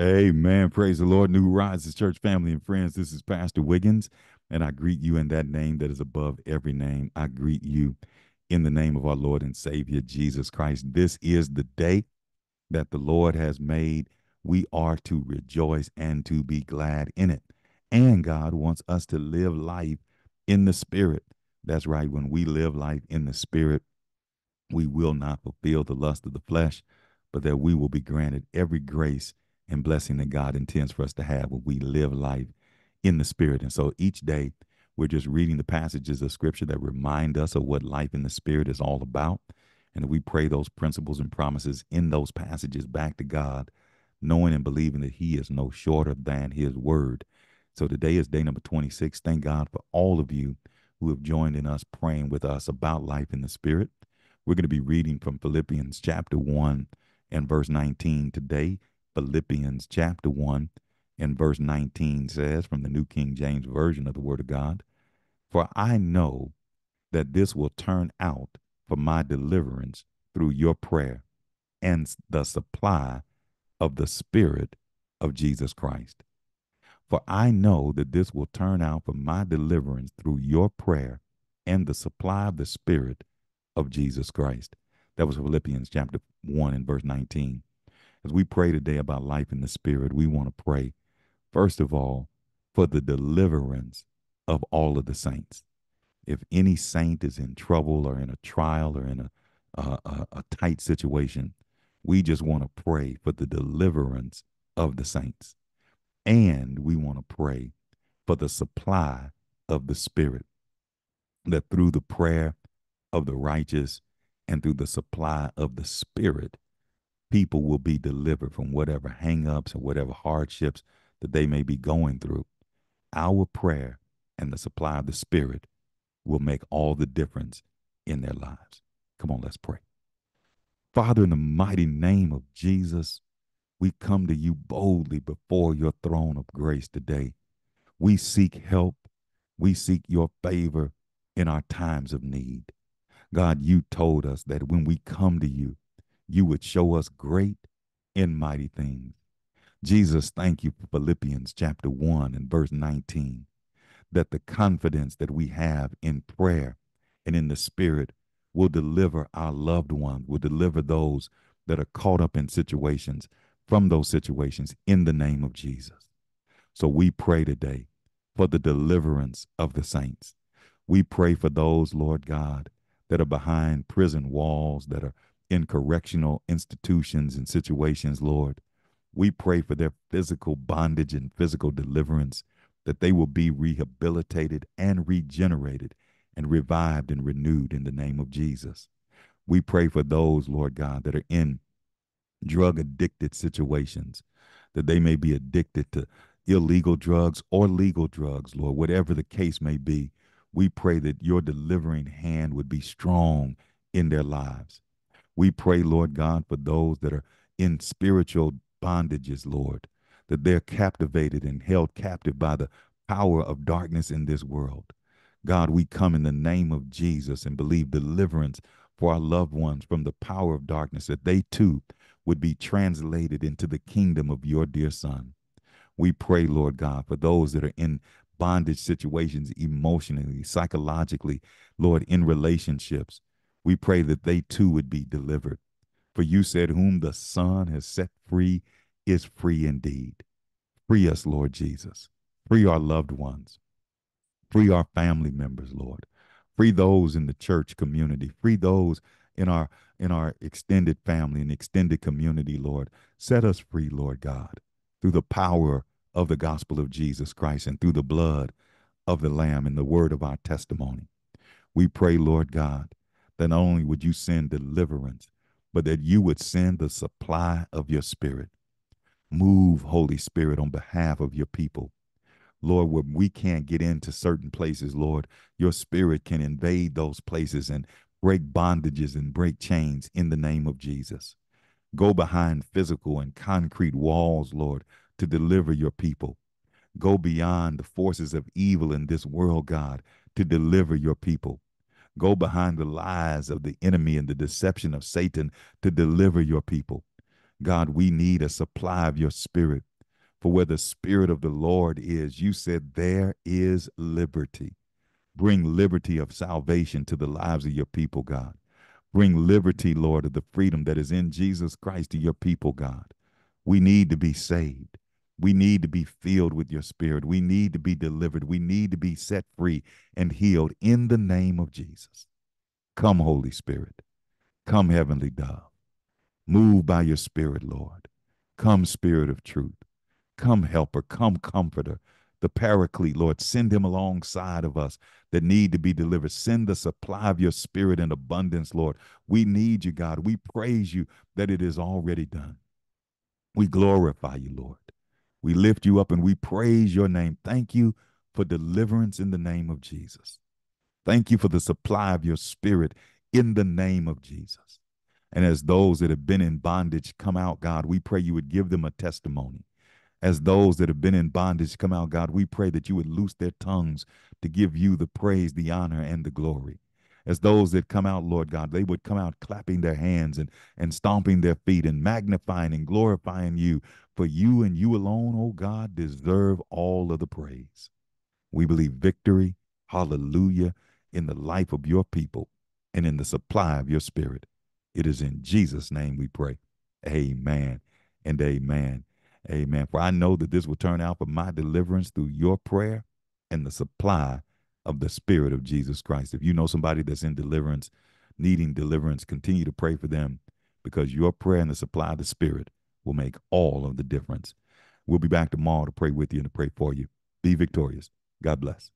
Amen. Praise the Lord. New Horizons Church family and friends. This is Pastor Wiggins, and I greet you in that name that is above every name. I greet you in the name of our Lord and Savior Jesus Christ. This is the day that the Lord has made. We are to rejoice and to be glad in it. And God wants us to live life in the Spirit. That's right. When we live life in the Spirit, we will not fulfill the lust of the flesh, but that we will be granted every grace and blessing that God intends for us to have when we live life in the Spirit. And so each day, we're just reading the passages of Scripture that remind us of what life in the Spirit is all about. And we pray those principles and promises in those passages back to God, knowing and believing that He is no shorter than His word. So today is day number 26. Thank God for all of you who have joined in us praying with us about life in the Spirit. We're going to be reading from Philippians chapter 1 and verse 19 today. Philippians chapter 1 and verse 19 says from the New King James Version of the Word of God, For I know that this will turn out for my deliverance through your prayer and the supply of the Spirit of Jesus Christ. For I know that this will turn out for my deliverance through your prayer and the supply of the Spirit of Jesus Christ. That was Philippians chapter 1 and verse 19. As we pray today about life in the Spirit, we want to pray, first of all, for the deliverance of all of the saints. If any saint is in trouble or in a trial or in a, a, a tight situation, we just want to pray for the deliverance of the saints. And we want to pray for the supply of the Spirit, that through the prayer of the righteous and through the supply of the Spirit, people will be delivered from whatever hangups and whatever hardships that they may be going through. Our prayer and the supply of the Spirit will make all the difference in their lives. Come on, let's pray. Father, in the mighty name of Jesus, we come to you boldly before your throne of grace today. We seek help. We seek your favor in our times of need. God, you told us that when we come to you, you would show us great and mighty things. Jesus, thank you for Philippians chapter 1 and verse 19, that the confidence that we have in prayer and in the Spirit will deliver our loved ones, will deliver those that are caught up in situations from those situations in the name of Jesus. So we pray today for the deliverance of the saints. We pray for those, Lord God, that are behind prison walls, that are in correctional institutions and situations, Lord. We pray for their physical bondage and physical deliverance, that they will be rehabilitated and regenerated and revived and renewed in the name of Jesus. We pray for those, Lord God, that are in drug addicted situations, that they may be addicted to illegal drugs or legal drugs, Lord, whatever the case may be. We pray that your delivering hand would be strong in their lives. We pray, Lord God, for those that are in spiritual bondages, Lord, that they're captivated and held captive by the power of darkness in this world. God, we come in the name of Jesus and believe deliverance for our loved ones from the power of darkness, that they too would be translated into the kingdom of your dear Son. We pray, Lord God, for those that are in bondage situations emotionally, psychologically, Lord, in relationships. We pray that they too would be delivered. For you said, Whom the Son has set free is free indeed. Free us, Lord Jesus. Free our loved ones. Free our family members, Lord. Free those in the church community. Free those in our in our extended family and extended community, Lord. Set us free, Lord God, through the power of the gospel of Jesus Christ and through the blood of the Lamb and the word of our testimony. We pray, Lord God, that not only would you send deliverance, but that you would send the supply of your spirit. Move, Holy Spirit, on behalf of your people. Lord, where we can't get into certain places, Lord, your spirit can invade those places and break bondages and break chains in the name of Jesus. Go behind physical and concrete walls, Lord, to deliver your people. Go beyond the forces of evil in this world, God, to deliver your people. Go behind the lies of the enemy and the deception of Satan to deliver your people. God, we need a supply of your spirit. For where the spirit of the Lord is, you said there is liberty. Bring liberty of salvation to the lives of your people, God. Bring liberty, Lord, of the freedom that is in Jesus Christ to your people, God. We need to be saved. We need to be filled with your spirit. We need to be delivered. We need to be set free and healed in the name of Jesus. Come, Holy Spirit. Come, Heavenly Dove. Move by your Spirit, Lord. Come, Spirit of truth. Come, Helper. Come, Comforter. The Paraclete, Lord, send him alongside of us that need to be delivered. Send the supply of your Spirit in abundance, Lord. We need you, God. We praise you that it is already done. We glorify you, Lord. We lift you up and we praise your name. Thank you for deliverance in the name of Jesus. Thank you for the supply of your spirit in the name of Jesus. And as those that have been in bondage come out, God, we pray you would give them a testimony. As those that have been in bondage come out, God, we pray that you would loose their tongues to give you the praise, the honor, and the glory as those that come out, Lord God, they would come out clapping their hands and, and stomping their feet and magnifying and glorifying you. For you and you alone, oh God, deserve all of the praise. We believe victory, hallelujah, in the life of your people and in the supply of your spirit. It is in Jesus' name we pray. Amen and amen. Amen. For I know that this will turn out for my deliverance through your prayer and the supply of the Spirit of Jesus Christ. If you know somebody that's in deliverance, needing deliverance, continue to pray for them because your prayer and the supply of the Spirit will make all of the difference. We'll be back tomorrow to pray with you and to pray for you. Be victorious. God bless.